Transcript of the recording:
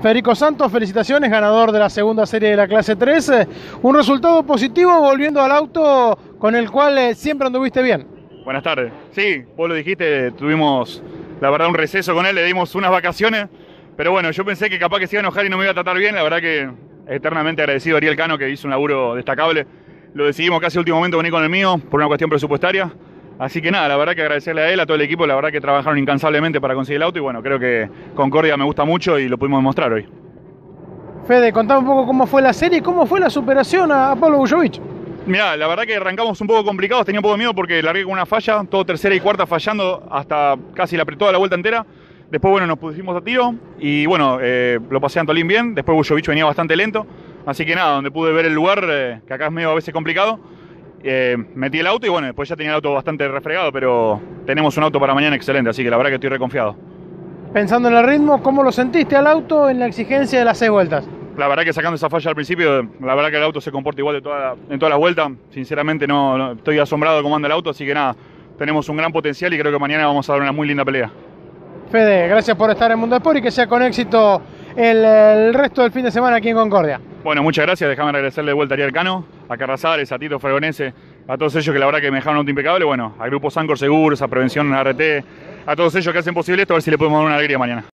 Federico Santos, felicitaciones, ganador de la segunda serie de la clase 3. Un resultado positivo volviendo al auto con el cual eh, siempre anduviste bien. Buenas tardes. Sí, vos lo dijiste, tuvimos la verdad un receso con él, le dimos unas vacaciones, pero bueno, yo pensé que capaz que se iba a enojar y no me iba a tratar bien, la verdad que eternamente agradecido a Ariel Cano que hizo un laburo destacable. Lo decidimos casi último momento venir con el mío por una cuestión presupuestaria. Así que nada, la verdad que agradecerle a él, a todo el equipo, la verdad que trabajaron incansablemente para conseguir el auto y bueno, creo que Concordia me gusta mucho y lo pudimos demostrar hoy. Fede, contame un poco cómo fue la serie y cómo fue la superación a Pablo Bujovic. Mirá, la verdad que arrancamos un poco complicados, tenía un poco de miedo porque largué con una falla, todo tercera y cuarta fallando hasta casi la, toda la vuelta entera. Después, bueno, nos pusimos a tiro y bueno, eh, lo pasé a Antolín bien. Después Bujovic venía bastante lento. Así que nada, donde pude ver el lugar, eh, que acá es medio a veces complicado, eh, metí el auto y bueno, después ya tenía el auto bastante refregado, pero tenemos un auto para mañana excelente, así que la verdad que estoy reconfiado. Pensando en el ritmo, ¿cómo lo sentiste al auto en la exigencia de las seis vueltas? La verdad que sacando esa falla al principio, la verdad que el auto se comporta igual de toda en todas las vueltas. Sinceramente no, no, estoy asombrado de cómo anda el auto, así que nada, tenemos un gran potencial y creo que mañana vamos a dar una muy linda pelea. Fede, gracias por estar en Mundo Sport y que sea con éxito el, el resto del fin de semana aquí en Concordia. Bueno, muchas gracias. Déjame agradecerle de vuelta a Ariel Cano, a Carrasales, a Tito Fregonese, a todos ellos que la verdad que me dejaron un auto impecable. Bueno, al grupo Sancor Seguros, a Prevención RT, a todos ellos que hacen posible esto, a ver si le podemos dar una alegría mañana.